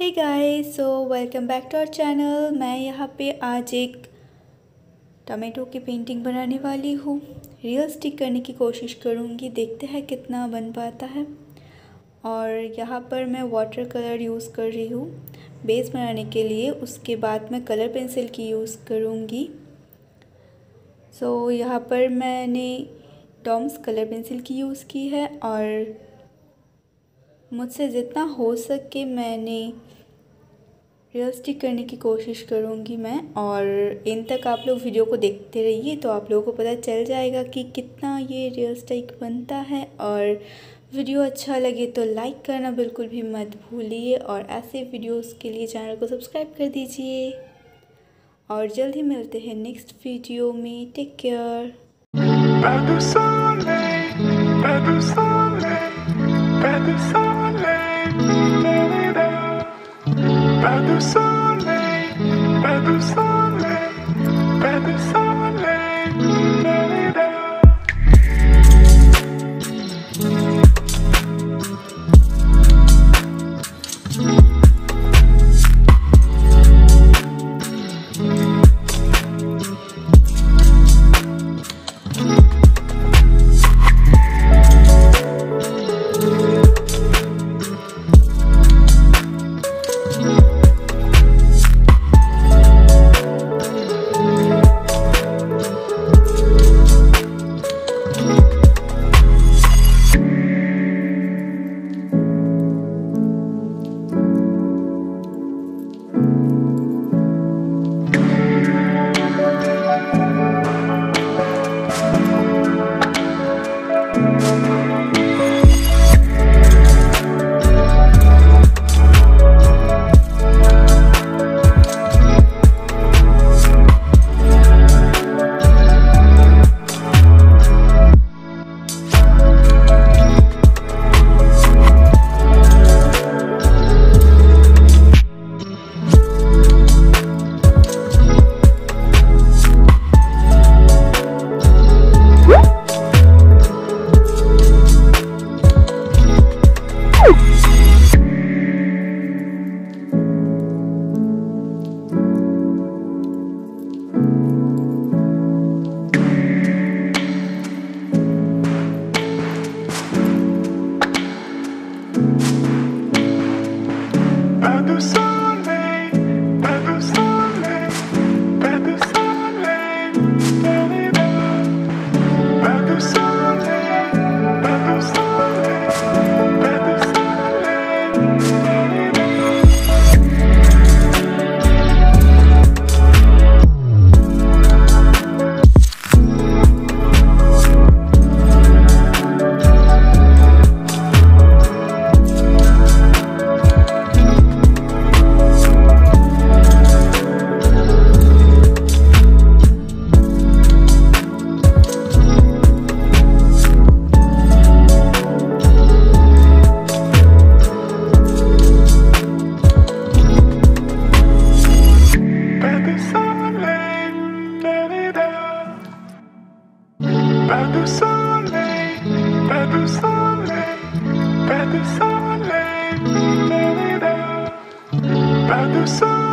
Hey guys so welcome back to our channel मैं यहाँ पे आज एक टमेटो की पेंटिंग बनाने वाली हूँ। रियल स्टिक करने की कोशिश करूँगी। देखते हैं कितना बन पाता है। और यहाँ पर मैं वाटर कलर यूज़ कर रही हूँ। बेस बनाने के लिए उसके बाद मैं कलर पेंसिल की यूज़ करूँगी। सो so, यहाँ पर मैंने डॉम्स कलर पेंसिल की यूज़ की है और मुझसे जितना हो सके मैंने रियलिस्टिक करने की कोशिश करूँगी मैं, और इन तक आप लोग वीडियो को देखते रहिए तो आप लोगों को पता चल जाएगा कि कितना ये रियलिस्टिक बनता है। और वीडियो अच्छा लगे तो लाइक करना बिल्कुल भी मत भूलिए, और ऐसे वीडियोस के लिए चैनल को सब्सक्राइब कर दीजिए। और जल्द ही मिलते हैं नेक्स्ट वीडियो में। Take care du soleil, pas du soleil. I do so pas de soleil.